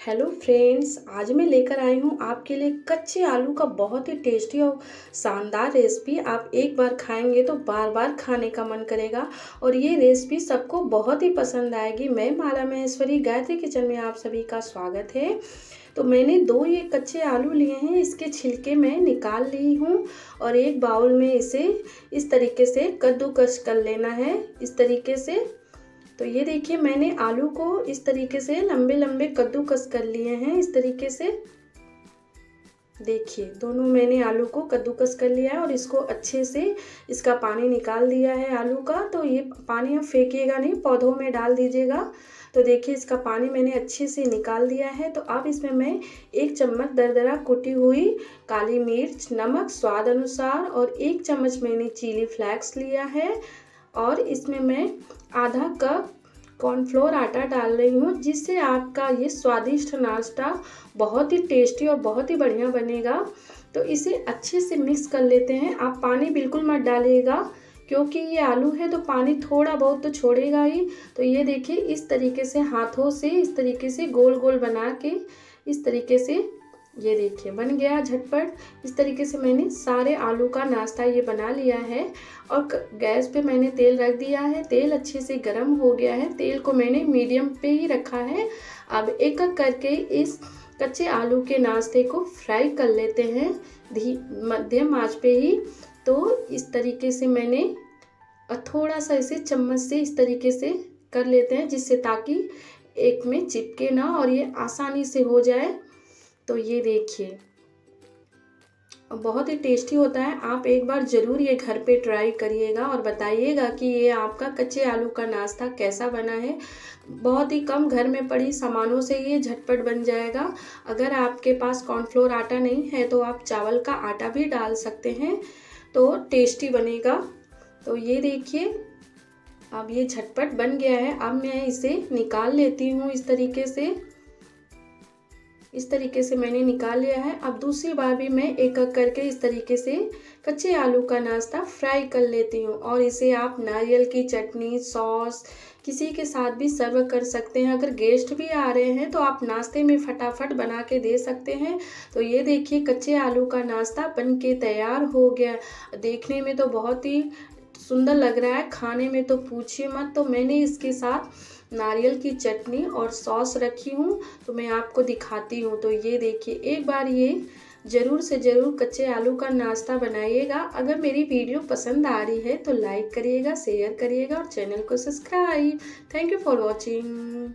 Hello friends आज मैं लेकर आई हूँ आपके लिए कच्चे आलू का बहुत ही टेस्टी और शानदार रेसिपी आप एक बार खाएँगे तो बार बार खाने का मन करेगा और ये रेसिपी सबको बहुत ही पसंद आएगी। मैं माला महेश्वरी, गायत्री किचन में आप सभी का स्वागत है। तो मैंने दो ये कच्चे आलू लिए हैं, इसके छिलके मैं निकाल ली हूँ और एक बाउल में इसे इस तरीके से कद्दूकस कर लेना है। इस तरीके से तो ये देखिए, मैंने आलू को इस तरीके से लंबे लंबे कद्दूकस कर लिए हैं। इस तरीके से देखिए, दोनों मैंने आलू को कद्दूकस कर लिया है और इसको अच्छे से इसका पानी निकाल दिया है आलू का। तो ये पानी अब फेंकिएगा नहीं, पौधों में डाल दीजिएगा। तो देखिए, इसका पानी मैंने अच्छे से निकाल दिया है। तो अब इसमें मैं एक चम्मच दरदरा कुटी हुई काली मिर्च, नमक, स्वाद अनुसार और एक चम्मच मैंने चिली फ्लैक्स लिया है। और इसमें मैं आधा कप कॉर्नफ्लोर आटा डाल रही हूँ, जिससे आपका ये स्वादिष्ट नाश्ता बहुत ही टेस्टी और बहुत ही बढ़िया बनेगा। तो इसे अच्छे से मिक्स कर लेते हैं। आप पानी बिल्कुल मत डालिएगा, क्योंकि ये आलू है तो पानी थोड़ा बहुत तो छोड़ेगा ही। तो ये देखिए, इस तरीके से हाथों से, इस तरीके से गोल गोल बना के, इस तरीके से ये देखिए, बन गया झटपट। इस तरीके से मैंने सारे आलू का नाश्ता ये बना लिया है और गैस पे मैंने तेल रख दिया है। तेल अच्छे से गर्म हो गया है। तेल को मैंने मीडियम पे ही रखा है। अब एक एक करके इस कच्चे आलू के नाश्ते को फ्राई कर लेते हैं धी, मध्यम आँच पे ही। तो इस तरीके से मैंने थोड़ा सा इसे चम्मच से इस तरीके से कर लेते हैं जिससे ताकि एक में चिपके ना और ये आसानी से हो जाए। तो ये देखिए। बहुत ही टेस्टी होता है। आप एक बार ज़रूर ये घर पे ट्राई करिएगा और बताइएगा कि ये आपका कच्चे आलू का नाश्ता कैसा बना है। बहुत ही कम घर में पड़ी सामानों से ये झटपट बन जाएगा। अगर आपके पास कॉर्नफ्लोर आटा नहीं है तो आप चावल का आटा भी डाल सकते हैं। तो टेस्टी बनेगा। तो ये देखिए, अब ये झटपट बन गया है। अब मैं इसे निकाल लेती हूँ इस तरीके से। इस तरीके से मैंने निकाल लिया है। अब दूसरी बार भी मैं एक एक करके इस तरीके से कच्चे आलू का नाश्ता फ्राई कर लेती हूँ और इसे आप नारियल की चटनी, सॉस, किसी के साथ भी सर्व कर सकते हैं। अगर गेस्ट भी आ रहे हैं तो आप नाश्ते में फटाफट बना के दे सकते हैं। तो ये देखिए कच्चे आलू का नाश्ता बन के तैयार हो गया। देखने में तो बहुत ही सुंदर लग रहा है। खाने में तो पूछिए मत। तो मैंने इसके साथ नारियल की चटनी और सॉस रखी हूँ। तो मैं आपको दिखाती हूँ। तो ये देखिए, एक बार ये ज़रूर से ज़रूर कच्चे आलू का नाश्ता बनाइएगा। अगर मेरी वीडियो पसंद आ रही है तो लाइक करिएगा, शेयर करिएगा और चैनल को subscribe. Thank you for watching.